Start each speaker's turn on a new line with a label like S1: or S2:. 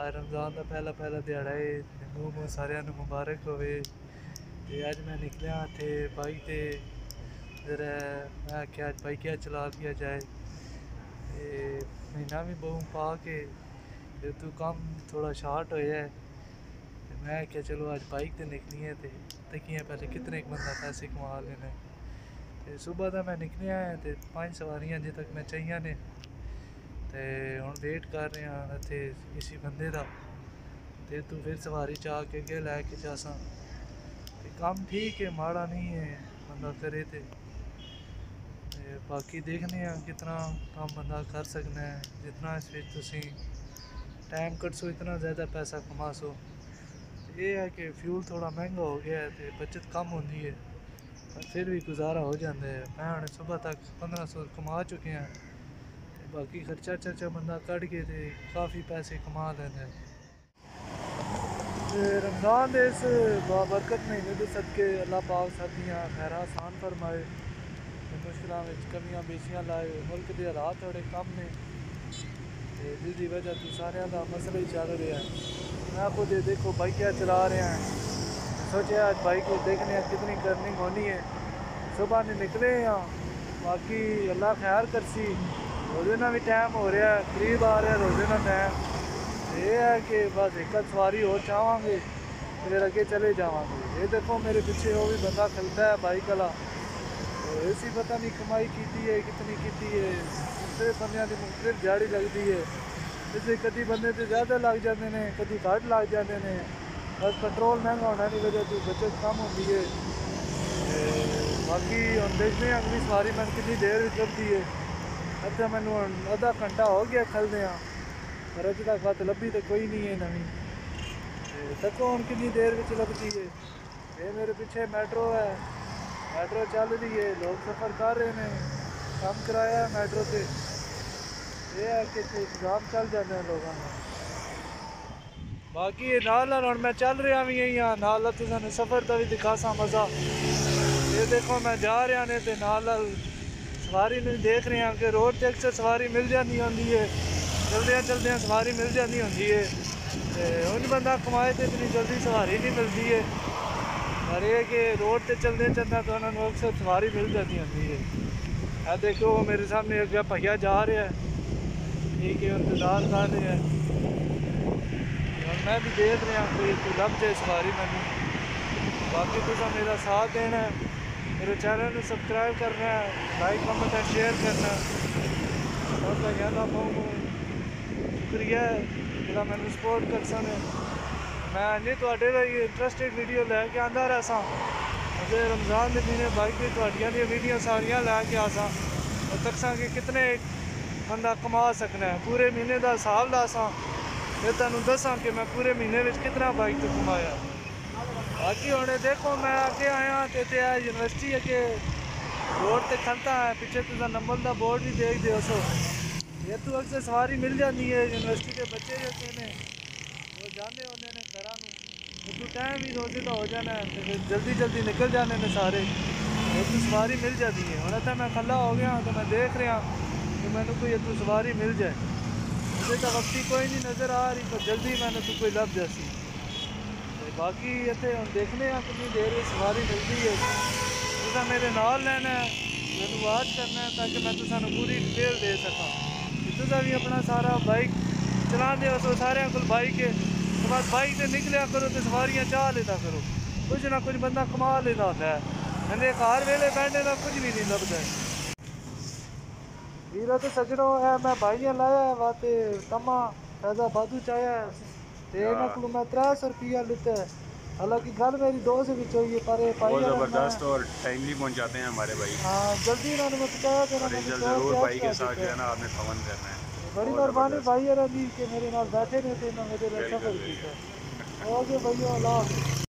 S1: रमज़ान का पहला पहला दिहाड़ा है मूँह मूँह सारे मुबारक ते अज मैं निकलिया थे बाइक ते फिर मैं आख्या बाइक चला लिया जाए ते महीना भी बहु पा के तू कम थोड़ा शार्ट है ते मैं आख्या चलो अज बाइक ते निकली है ते तकिया पहले कितने एक बंदा पैसे कमा लेने ते सुबह का मैं निकलिया है ते पंज सवारियाँ अजे तक मैं चाहिए ने ਤੇ ਹੁਣ ਵੇਟ ਕਰ ਰਹੇ ਹਾਂ ਇੱਥੇ ਕਿਸੇ ਬੰਦੇ ਦਾ। ਤੇ ਤੂੰ ਫਿਰ ਸਵਾਰੀ ਚ ਆ ਕੇ ਅੱਗੇ ਲੈ ਕੇ ਜਾਸਾਂ ਤੇ ਕੰਮ ਠੀਕ ਹੈ, ਮਾੜਾ ਨਹੀਂ ਹੈ ਬੰਦਾ ਕਰੇ ਤੇ। ਤੇ ਬਾਕੀ ਦੇਖਨੇ ਆ ਕਿਤਨਾ ਕੰਮ ਬੰਦਾ ਕਰ ਸਕਦਾ ਹੈ, ਜਿਤਨਾ ਇਸ ਵਿੱਚ ਤੁਸੀਂ ਟਾਈਮ ਕੱਢ ਸੋ ਇਤਨਾ ਜ਼ਿਆਦਾ ਪੈਸਾ ਕਮਾ ਸੋ ਇਹ ਹੈ ਕਿ ਫਿਊਲ ਥੋੜਾ ਮਹਿੰਗਾ ਹੋ ਗਿਆ ਹੈ ਤੇ ਬਚਤ ਕਮ ਹੁੰਦੀ ਹੈ। ਪਰ ਫਿਰ ਵੀ ਗੁਜ਼ਾਰਾ ਹੋ ਜਾਂਦਾ ਹੈ। ਮੈਂ ਹੁਣ ਸਵੇਰ ਤੱਕ 1500 ਕਮਾ ਚੁੱਕਿਆ। ਹਾਂ बाकी खर्चा चर्चा बंदा कट के ते काफ़ी पैसे कमा लैंदा रमज़ान इस बाबरकत महीने दे सदके अल्लाह पाक सर्दियाँ खैरा आसान फरमाए। मुश्किलों में कमियाँ बेशियाँ लाए, मुल्क के हालात थोड़े कम ने। जिसकी वजह तो सारे का मसला ही चल रहा है। मैं खुद देखो बाइक चला रहे हैं। सोचे आज बाइक देखने कितनी करनी होनी है। सुबह निकले हैं बाकी अल्लाह खैर करसी। रोज़े ना भी टाइम हो रहा है करीब आ रहा है रोज़े ना टाइम ये है कि बस एक सवारी हो चाहेंगे फिर अगे चले जावे ये देखो मेरे पीछे वो भी बंदा खलता है बाइक वाला तो ऐसी पता नहीं कमाई की है, कितनी की है। दूसरे बंद की मुख्तलिफ़ जाड़ी लगती है। इसलिए कभी बंदे तो ज़्यादा लग जाते हैं कभी घट लग जाते हैं बस पेट्रोल महँगा होने की वजह से बचत कम होती है। बाकी हम देखते हैं अगली सवारी मैं कितनी देर लगती है। अच्छा मैं अद्धा घंटा हो गया खल पर और तक बात लभी तो कोई नहीं है नवी देखो हम कि देर बच्चे लगती है ये मेरे पिछे मैट्रो है मैट्रो चल रही है लोग सफ़र कर रहे हैं काम कराया मैट्रो से यह है कि इंतज़ाम चल जाने लोगों का बाकी हम मैं चल रहा भी यही हाँ नाल तुम सफ़र का भी दिखा सा मज़ा ये देखो मैं जा रहा ने नाल ਸਵਾਰੀ ਨੂੰ ਦੇਖ ਰਿਹਾ ਕਿ ਰੋਡ ਤੇ ਅਕਸਰ ਸਵਾਰੀ ਮਿਲ ਜਾਂਦੀ ਹੁੰਦੀ ਹੈ ਜਲਦੀਆਂ ਜਲਦੀਆਂ ਸਵਾਰੀ ਮਿਲ ਜਾਂਦੀ ਹੁੰਦੀ ਹੈ ਤੇ ਉਂਝ ਬੰਦਾ ਕਮਾਏ ਤੇ ਇਤਨੀ ਜਲਦੀ ਸਵਾਰੀ ਨਹੀਂ ਮਿਲਦੀ ਹੈ ਪਰ ਇਹ ਕਿ ਰੋਡ ਤੇ ਚਲਦੇ ਚਲਦਾ ਤਾਂ ਉਹਨਾਂ ਨੂੰ ਅਕਸਰ ਸਵਾਰੀ ਮਿਲ ਜਾਂਦੀ ਹੁੰਦੀ ਹੈ ਇਹ ਦੇਖੋ ਮੇਰੇ ਸਾਹਮਣੇ ਅੱਗੇ ਭਈਆ ਜਾ ਰਿਹਾ ਹੈ ठीक है इंतजार कर रहे हैं और मैं भी देख रहा कोई कोई लभ जाए सवारी मैंने बाकी तुसा मेरा साथ देना है ਮੇਰੇ ਚੈਨਲ ਨੂੰ ਸਬਸਕ੍ਰਾਈਬ ਕਰਨਾ ਲਾਈਕ ਕਮੈਂਟ ਐਂਡ ਸ਼ੇਅਰ ਕਰਨਾ ਬਹੁਤ ਬਹੁਤ ਯਾਦ ਆਪਾਂ ਸ਼ੁਕਰੀਆ ਜਿਹੜਾ ਮੈਨੂੰ ਸਪੋਰਟ ਕਰ ਸਨ ਮੈਂ ਨਹੀਂ ਤੁਹਾਡੇ ਲਈ ਇੰਟਰਸਟਿਡ ਵੀਡੀਓ ਲੈ ਕੇ ਆਂਦਾ ਰਹਾ ਸਾਂ ਅਜੇ ਰਮਜ਼ਾਨ ਦੇ ਮਹੀਨੇ ਬਾਈਕ ਤੇ ਤੁਹਾਡੀਆਂ ਦੀਆਂ ਵੀਡੀਓ ਸਾਰੀਆਂ ਲੈ ਕੇ ਆਸਾਂ ਉਦ ਤੱਕ ਸਾਂ ਕਿ ਕਿਤਨੇ ਬੰਦਾ ਕਮਾ ਸਕਣਾ ਹੈ ਪੂਰੇ ਮਹੀਨੇ ਦਾ ਹਿਸਾਬ ਲਾਸਾਂ ਫਿਰ ਤੁਹਾਨੂੰ ਦੱਸਾਂ ਕਿ ਮੈਂ ਪੂਰੇ ਮਹੀਨੇ ਵਿੱਚ ਕਿਤਨਾ ਬਾਈਕ ਤੇ ਕਮਾਇਆ ਬਾਕੀ ਹੁਣ ਦੇਖੋ ਮੈਂ ਅੱਗੇ ਆਇਆ ਤੇ ਤੇ ਆ ਯੂਨੀਵਰਸਿਟੀ ਅੱਗੇ रोड ਤੇ ਖੜਤਾ ਹੈ ਪਿੱਛੇ ਤੁਸੀਂ ਨੰਬਰ ਦਾ ਬੋਰਡ ਵੀ ਦੇਖਦੇ ਹੋ ਸੋ ਇਹ ਤੋਂ ਅਕਸਰ ਸਵਾਰੀ ਮਿਲ ਜਾਂਦੀ ਹੈ ਯੂਨੀਵਰਸਿਟੀ ਦੇ ਬੱਚੇ ਜਿਹੜੇ ਨੇ ਉਹ ਜਾਂਦੇ ਹੁੰਦੇ ਨੇ ਘਰਾਂ ਨੂੰ ਤੂੰ ਟਾਈਮ ਹੀ ਰੋਜ਼ੇ ਦਾ ਹੋ ਜਾਣਾ ਹੈ ਤੇ ਜਲਦੀ ਜਲਦੀ ਨਿਕਲ ਜਾਂਦੇ ਨੇ ਸਾਰੇ ਇਹ ਤੋਂ ਸਵਾਰੀ ਮਿਲ ਜਾਂਦੀ ਹੈ ਹੁਣ ਤਾਂ ਮੈਂ ਖੱਲਾ ਹੋ ਗਿਆ ਤਾਂ ਮੈਂ ਦੇਖ ਰਿਹਾ कि मैंने कोई तू सवारी मिल जाए मुझे तो वक्ती कोई नहीं नज़र आ रही पर जल्दी मैंने तू कोई लभ जैसी तो बाकी इतने हम देखने कितनी देर में सवारी मिलती है तुसा मेरे नाल लेना है मैं वाच करना है ताकि मैं तुसा पूरी डिटेल दे सका कि तुसा भी अपना सारा बाइक चला दे सो सारे को बाइक है तो बस बाइक से निकलिया करो तो सवारियाँ चाह लेता करो कुछ ना कुछ बंदा कमा लेता होता है मैंने घर वेले बैठने का कुछ भी नहीं लगता है ਵੀਰੋ ਤੇ ਸਜਣੋ ਹੈ ਮੈਂ ਭਾਈਆਂ ਲਾਇਆ ਵਾ ਤੇ ਤਮਾ ਫੈਜ਼ਾ ਬਾਦੂ ਚਾਇਆ ਤੇ तेरह किलोमीटर रुपया लेते हैं हालाँकि गल मेरी दो से भी चाहिए पर
S2: बहुत ज़बरदस्त और टाइमली पहुंचाते हैं हमारे भाई
S1: हाँ जल्दी इन्होंने पहुँचाया
S2: ज़रूर भाई के साथ जो है ना आपने फमन करना है
S1: बड़ी मेहरबानी भाई यार अली के मेरे नाल बैठे नहीं थे ना मेरे रक्षा कर दी है ओके भैया अल्लाह